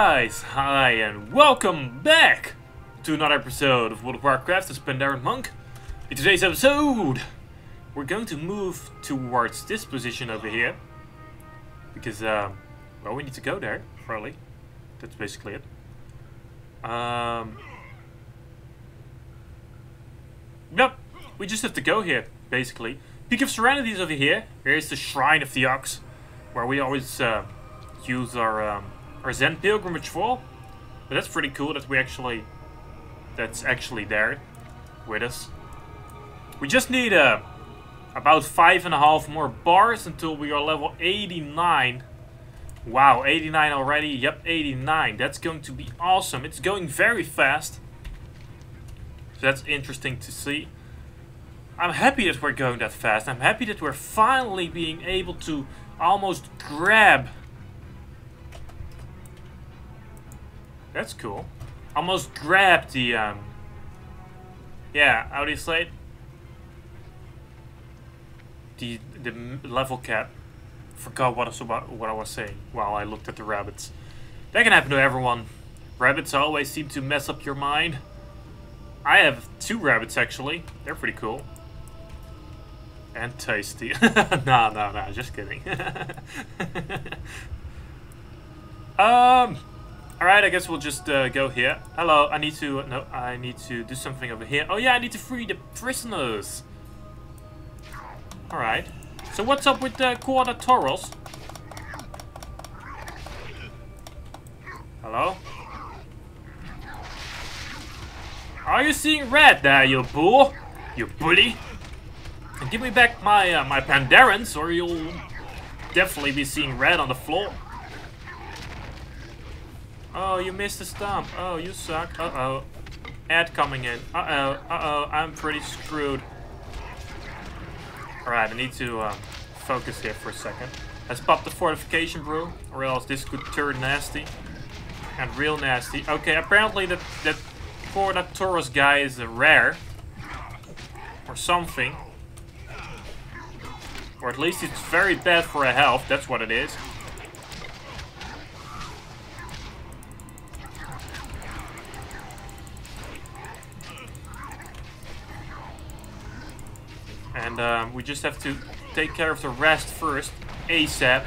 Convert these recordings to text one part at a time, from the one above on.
guys, hi and welcome back to another episode of World of Warcraft as Pandaren Monk. In today's episode, we're going to move towards this position over here. Because, uh, well, we need to go there, probably. That's basically it. Um, yep, we just have to go here, basically. Peak of Serenity is over here. Here's the Shrine of the Ox, where we always uh, use our um, our Zen pilgrimage for. But that's pretty cool that we actually that's actually there with us. We just need uh, about five and a half more bars until we are level 89. Wow, 89 already. Yep, 89. That's going to be awesome. It's going very fast. So that's interesting to see. I'm happy that we're going that fast. I'm happy that we're finally being able to almost grab. That's cool. Almost grabbed the, um... Yeah, Audi it? The, the level cap. Forgot what I, was about, what I was saying while I looked at the rabbits. That can happen to everyone. Rabbits always seem to mess up your mind. I have two rabbits, actually. They're pretty cool. And tasty. no, no, no, just kidding. um, alright, I guess we'll just uh, go here. Hello, I need to, no, I need to do something over here. Oh yeah, I need to free the prisoners. Alright. So what's up with the Korda Torros? Hello? Are you seeing red there, you bull? You bully? And give me back my uh, my Pandarens, or you'll definitely be seeing red on the floor. Oh, you missed the stomp. Oh, you suck. Uh-oh. Ad coming in. Uh-oh. Uh-oh. I'm pretty screwed. Alright, I need to uh, focus here for a second. Let's pop the fortification brew, or else this could turn nasty. And real nasty. Okay, apparently that, that poor that Torros guy is a rare. Or something. Or at least it's very bad for a health, that's what it is. And um, we just have to take care of the rest first, ASAP.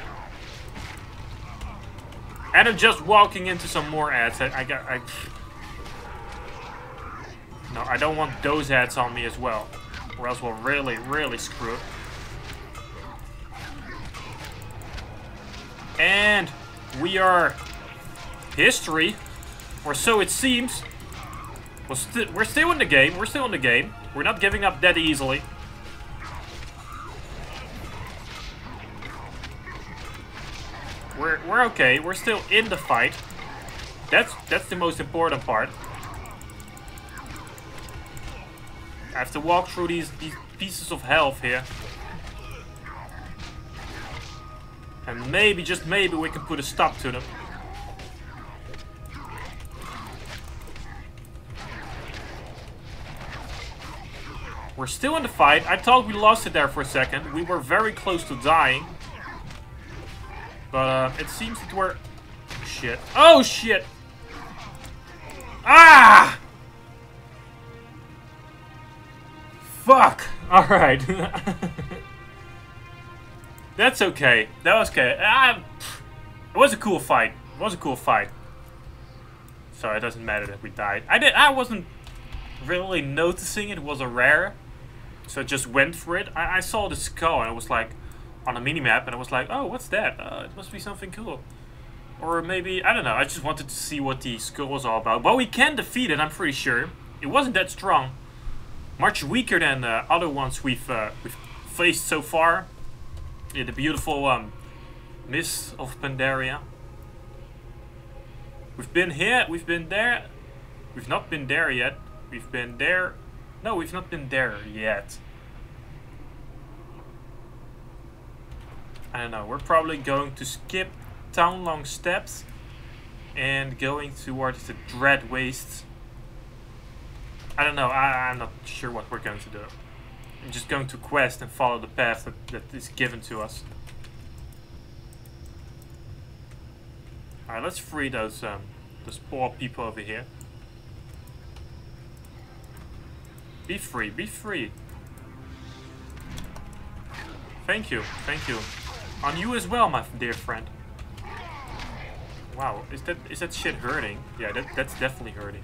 And I'm just walking into some more ads. I, I got... I, no, I don't want those ads on me as well. Or else we'll really, really screw it. And we are history, or so it seems. We're, we're still in the game. We're still in the game. We're not giving up that easily. We're we're okay. We're still in the fight. That's that's the most important part. I have to walk through these these pieces of health here. And maybe, just maybe, we can put a stop to them. We're still in the fight. I thought we lost it there for a second. We were very close to dying. But uh, it seems to we're... Shit. Oh, shit! Ah! Fuck! Alright. That's okay. That was okay. Ah, it was a cool fight. It was a cool fight. So it doesn't matter that we died. I did. I wasn't really noticing it was a rare, so I just went for it. I, I saw the skull and I was like on a mini map, and I was like, oh, what's that? Uh, it must be something cool. Or maybe I don't know. I just wanted to see what the skull was all about. But we can defeat it. I'm pretty sure. It wasn't that strong. Much weaker than uh, other ones we've uh, we've faced so far. Yeah, the beautiful um, mist of Pandaria. We've been here, we've been there. We've not been there yet. We've been there. No, we've not been there yet. I don't know. We're probably going to skip Townlong Steppes and going towards the Dread Wastes. I don't know. I, I'm not sure what we're going to do. I'm just going to quest and follow the path that, that is given to us. Alright, let's free those um, those poor people over here. Be free, be free. Thank you, thank you. On you as well, my dear friend. Wow, is that is that shit hurting? Yeah, that that's definitely hurting.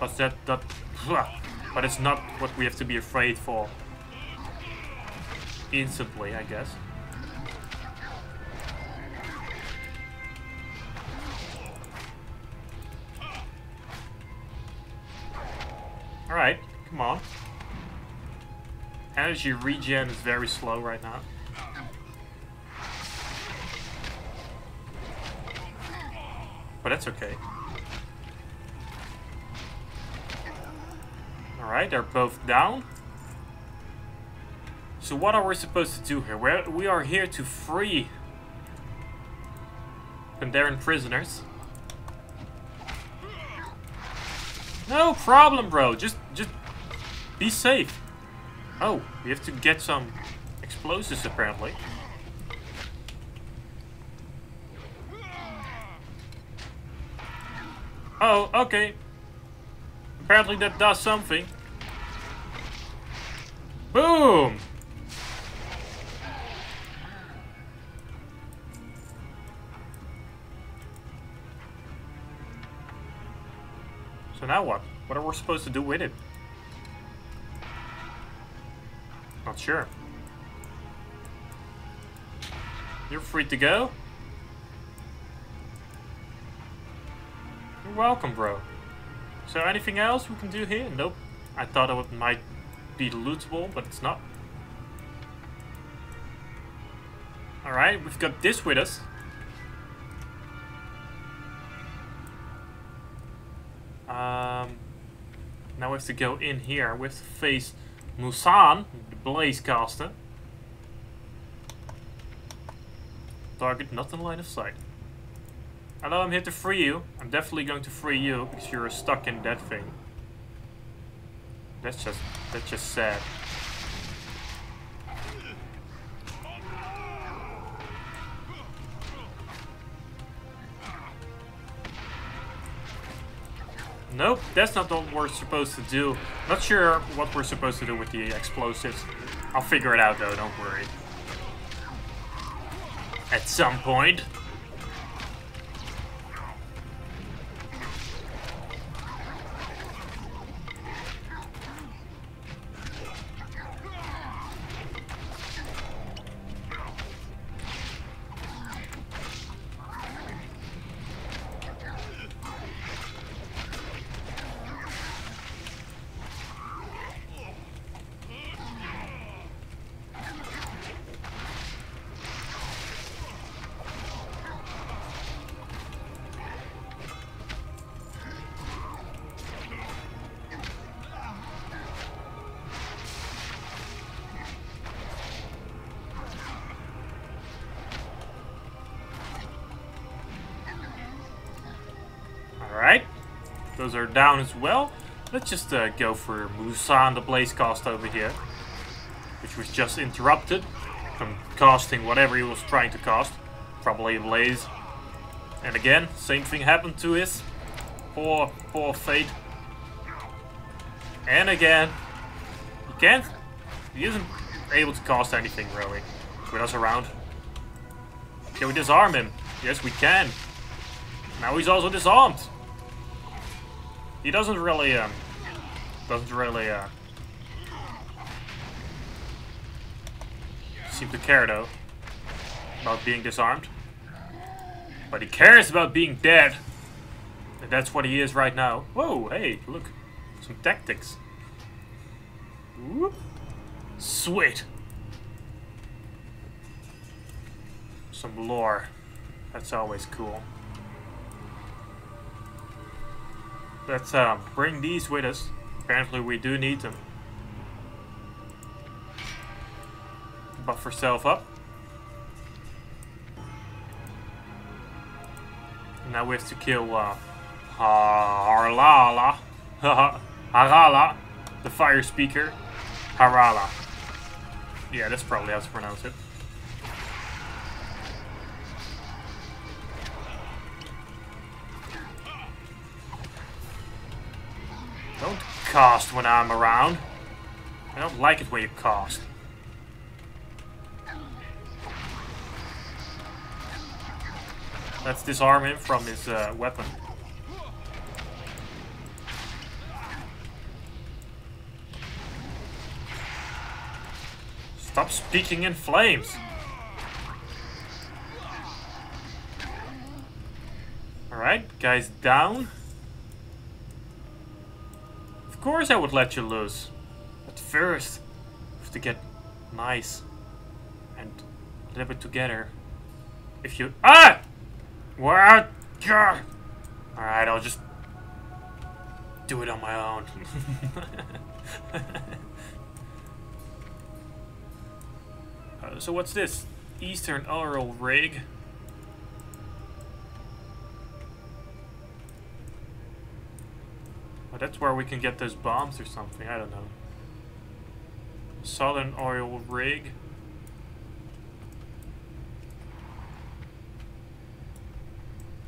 But that that but it's not what we have to be afraid for. Instantly, I guess. Alright, come on. Energy regen is very slow right now. But that's okay. Alright, they're both down. So what are we supposed to do here? We're, we are here to free Pandaren prisoners. No problem, bro. Just, just be safe. Oh, we have to get some explosives, apparently. Oh, okay. Apparently that does something. Boom! So now what? What are we supposed to do with it? Not sure. You're free to go. You're welcome, bro. So anything else we can do here? Nope. I thought it might be lootable, but it's not. Alright, we've got this with us. Um, now we have to go in here. We have to face Musan, the Blaze Caster. Target not in line of sight. Hello, I'm here to free you. I'm definitely going to free you because you're stuck in that thing. That's just that's just sad. Nope, that's not what we're supposed to do. Not sure what we're supposed to do with the explosives. I'll figure it out though, don't worry. At some point. Those are down as well. Let's just uh, go for Musan the Blaze cast over here. Which was just interrupted from casting whatever he was trying to cast. Probably a Blaze. And again, same thing happened to his poor, poor fate. And again, he can't, he isn't able to cast anything really with us around. Can we disarm him? Yes, we can. Now he's also disarmed. He doesn't really, um, doesn't really, uh, seem to care, though, about being disarmed. But he cares about being dead. And that's what he is right now. Whoa, hey, look. Some tactics. Whoop. Sweet. Some lore. That's always cool. Let's um, bring these with us. Apparently we do need them. Buff herself up. Now we have to kill uh, Harlala, Harala, the fire speaker. Harala. Yeah, that's probably how to pronounce it. Cast when I'm around. I don't like it when you cast. Let's disarm him from his uh, weapon. Stop speaking in flames! Alright, guys down. Of course I would let you lose. But first, we have to get nice and a little bit together. If you- Ah! What? Alright, I'll just do it on my own. uh, so what's this? Eastern Oil Rig. That's where we can get those bombs or something, I don't know. Southern Oil Rig.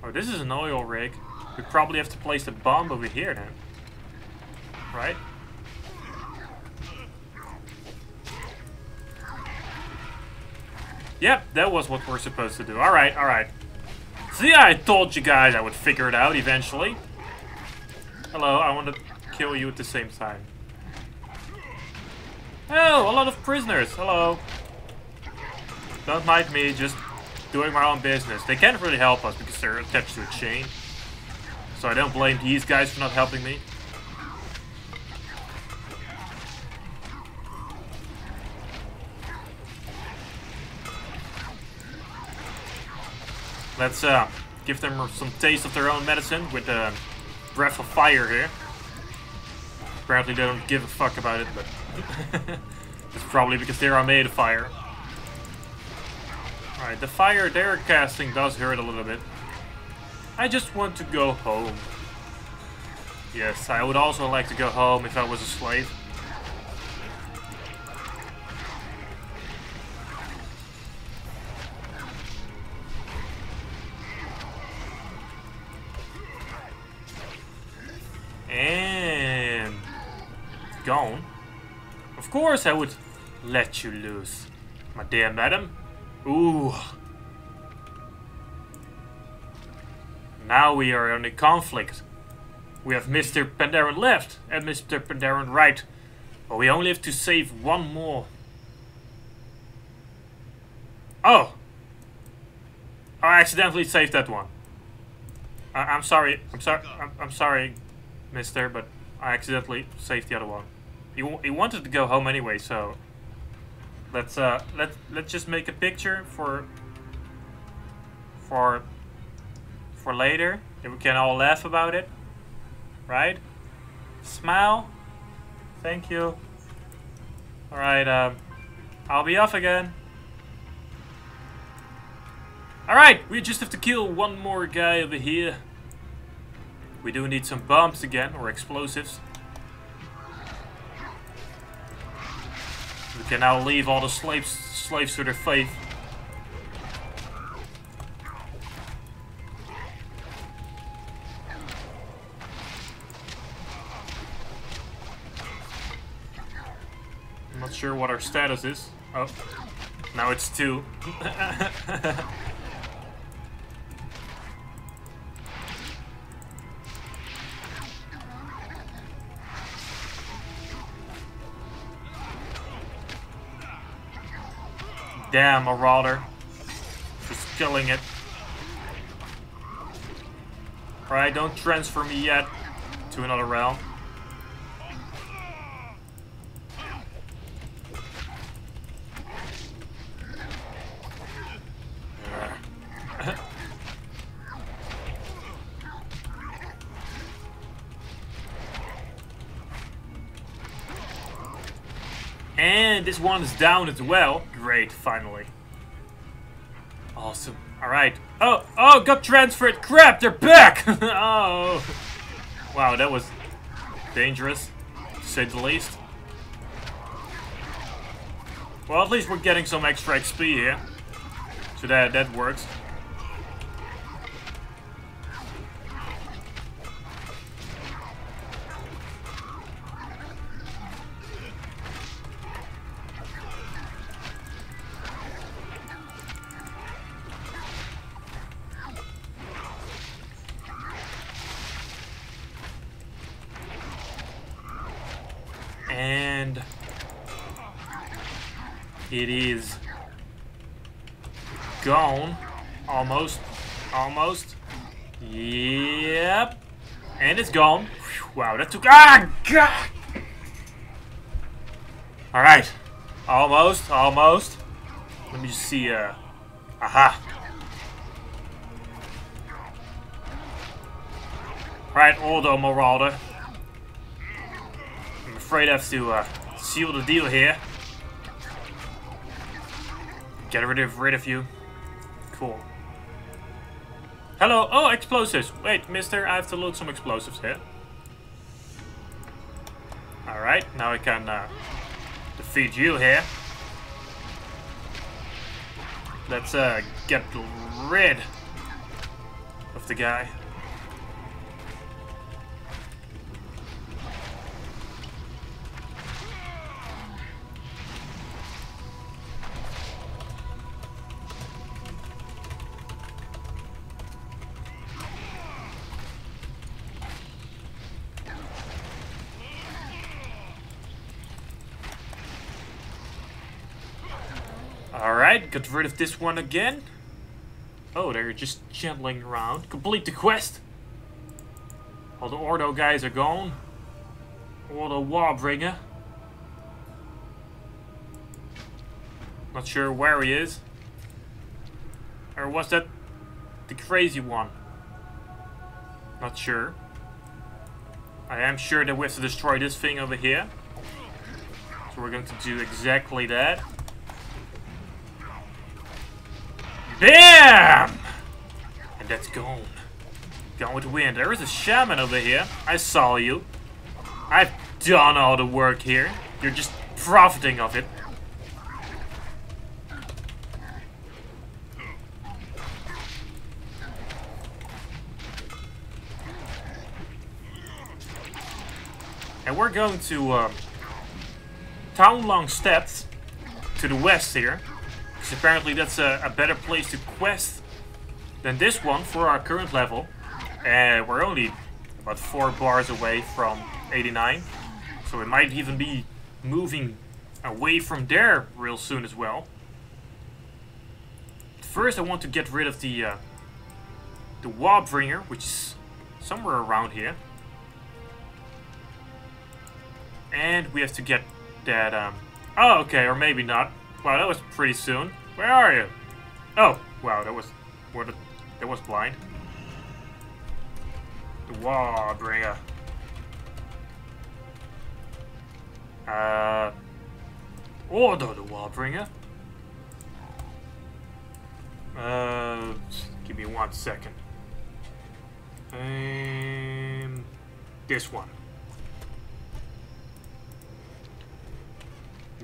Oh, this is an oil rig. We probably have to place the bomb over here then. Right? Yep, that was what we're supposed to do. Alright, alright. See, I told you guys I would figure it out eventually. Hello, I want to kill you at the same time. Oh, a lot of prisoners. Hello. Don't mind me, just doing my own business. They can't really help us because they're attached to a chain. So I don't blame these guys for not helping me. Let's uh, give them some taste of their own medicine with the uh, breath of fire here. Apparently they don't give a fuck about it, but it's probably because they are made of fire. Alright, the fire they're casting does hurt a little bit. I just want to go home. Yes, I would also like to go home if I was a slave. Course I would let you loose, my dear madam. Ooh. Now we are in a conflict. We have Mr. Pandaren left and Mr. Pandaren right. But we only have to save one more. Oh! I accidentally saved that one. I am sorry. I'm sorry. I'm, I'm, sorry, mister, but I accidentally saved the other one. He, he wanted to go home anyway, so Let's uh let let's just make a picture for for for later. And we can all laugh about it. Right? Smile. Thank you. Alright, um I'll be off again. Alright, we just have to kill one more guy over here. We do need some bombs again, or explosives. We can now leave all the slaves slaves to their faith. I'm not sure what our status is. Oh, now it's two. Damn, Marauder. Just killing it. Alright, don't transfer me yet to another realm. and this one is down as well. Great, finally. Awesome. Alright. Oh, oh, got transferred. Crap, they're back! oh. Wow, that was dangerous, to say the least. Well, at least we're getting some extra XP here. So that, that works. And it's gone. Wow, that took... Ah, God! Alright. Almost. Almost. Let me just see, uh... Aha. Right, Ordo Marauder. I'm afraid I have to uh, seal the deal here. Get rid of rid of you. Cool. Hello. Oh, explosives. Wait, mister, I have to load some explosives here. Alright, now I can uh, defeat you here. Let's uh, get rid of the guy. Alright, got rid of this one again. Oh, they're just gentling around. Complete the quest. All the Ordo guys are gone. Ordo Warbringer. Not sure where he is. Or was that the crazy one? Not sure. I am sure that we have to destroy this thing over here. So we're going to do exactly that. BAM! And that's gone. Gone with the wind. There is a shaman over here. I saw you. I've done all the work here. You're just profiting of it. And we're going to uh, Townlong Steppes to the west here. Apparently that's a, a, better place to quest than this one for our current level. And uh, we're only about four bars away from 89. So we might even be moving away from there real soon as well. First I want to get rid of the uh, the Warbringer, which is somewhere around here. And we have to get that, um... Oh, okay, or maybe not. Wow, that was pretty soon. Where are you? Oh, wow, that was... What? That was blind. The Warbringer. Uh... Ordo the Warbringer. Uh, give me one second. Um, this one.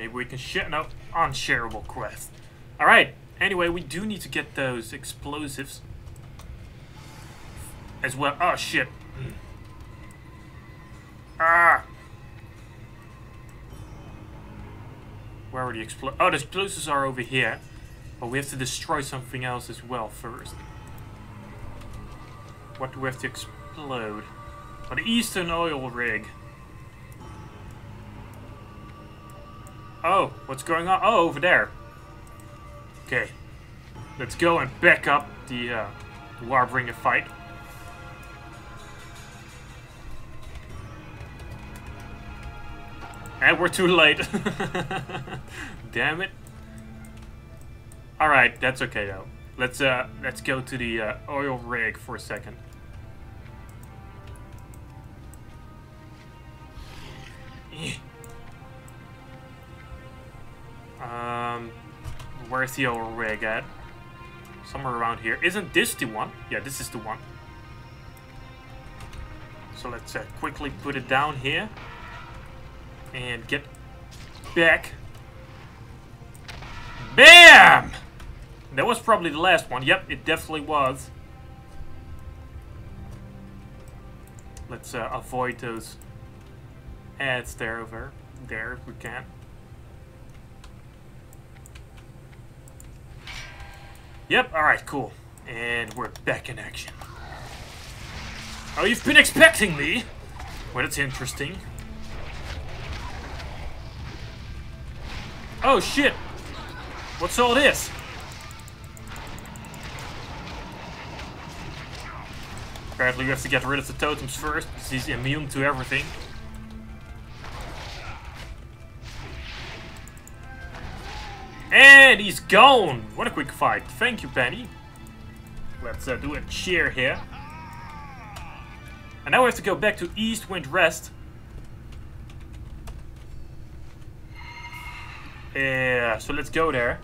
Maybe we can share... No, unshareable quest. Alright, anyway, we do need to get those explosives. As well. Oh, shit. Ah! Where are the explosives? Oh, the explosives are over here. But we have to destroy something else as well first. What do we have to explode? Oh, the Eastern Oil Rig. Oh, what's going on? Oh, over there. Okay. Let's go and back up the uh, Warbringer fight. And we're too late. Damn it. Alright, that's okay though. Let's uh let's go to the uh, oil rig for a second. Um, where's the old rig at? Somewhere around here. Isn't this the one? Yeah, this is the one. So let's uh, quickly put it down here. And get back BAM! That was probably the last one. Yep, it definitely was. Let's uh, avoid those ads there over there if we can. Yep, alright, cool. And we're back in action. Oh, you've been expecting me? Well, that's interesting. Oh, shit! What's all this? Apparently we have to get rid of the totems first, because he's immune to everything. And he's gone! What a quick fight. Thank you, Penny. Let's uh, do a cheer here. And now we have to go back to Eastwind Rest. Yeah, so let's go there.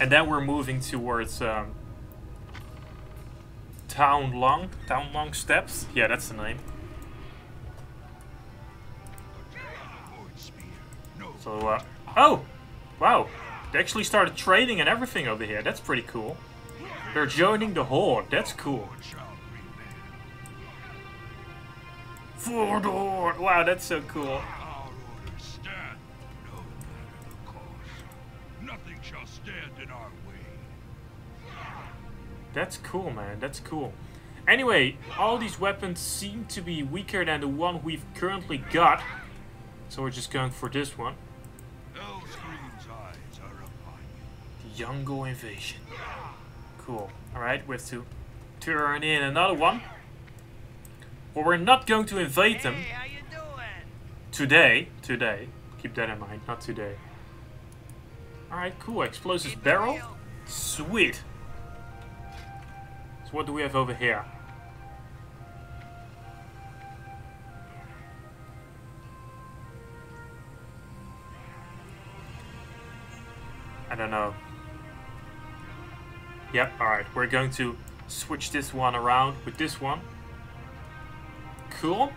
And then we're moving towards um, Townlong. Town Long Steps? Yeah, that's the name. So, uh, oh! Wow, they actually started trading and everything over here. That's pretty cool. They're joining the Horde. That's cool. For the Horde! Wow, that's so cool. That's cool, man. That's cool. Anyway, all these weapons seem to be weaker than the one we've currently got. So we're just going for this one. The Yaungol invasion. Cool. Alright, we have to turn in another one. Well, we're not going to invade them. Today. Today. Keep that in mind. Not today. Alright, cool. Explosive barrel. Sweet. So what do we have over here? I don't know. Yep, alright. We're going to switch this one around with this one. Cool.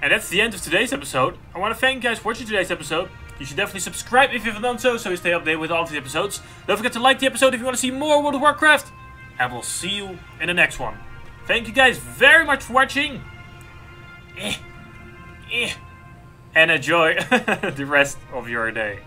And that's the end of today's episode. I want to thank you guys for watching today's episode. You should definitely subscribe if you haven't done so, so you stay updated with all of the episodes. Don't forget to like the episode if you want to see more World of Warcraft. And we'll see you in the next one. Thank you guys very much for watching. Eh. Eh. And enjoy the rest of your day.